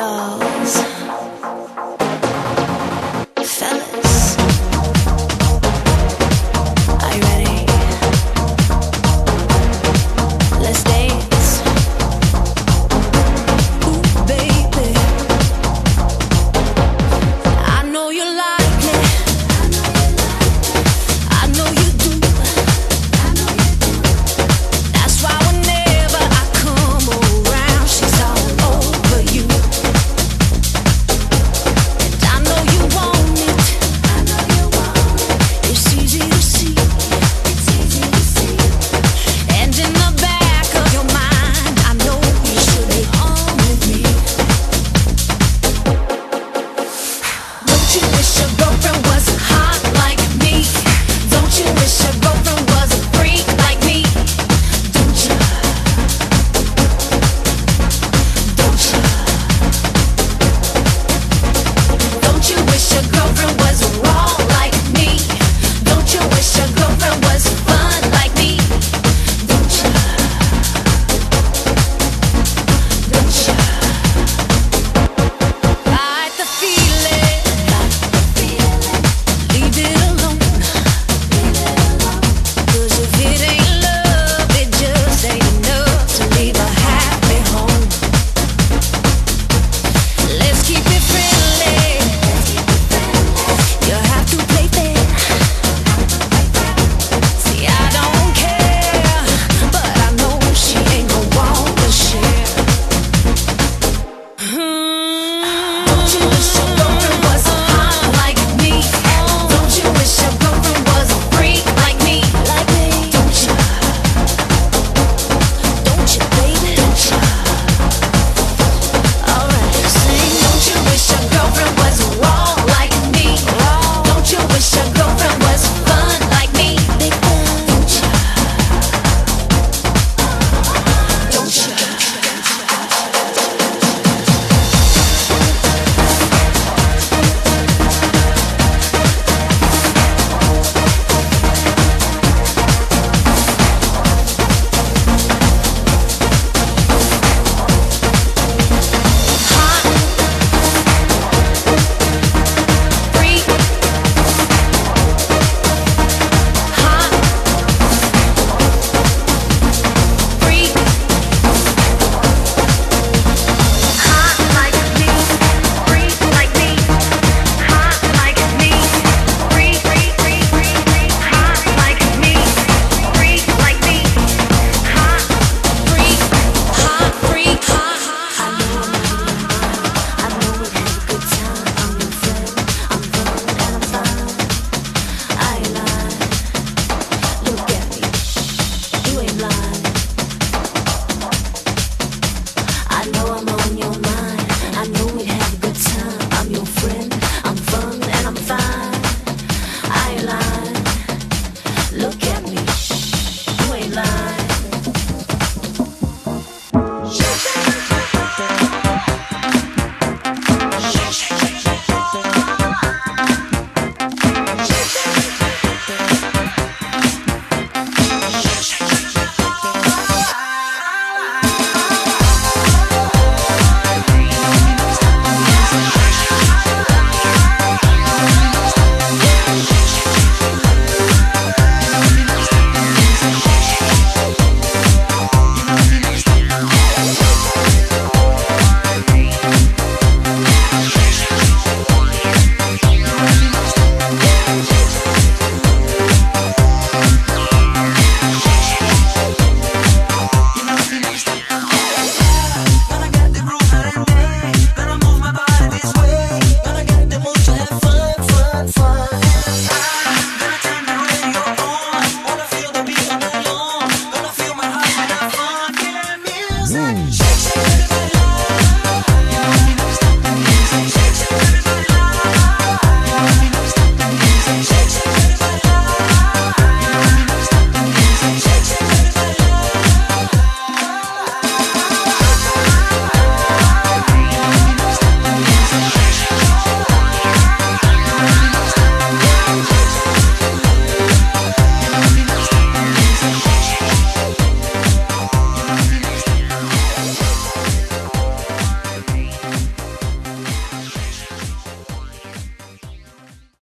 doll. you wish your girlfriend was.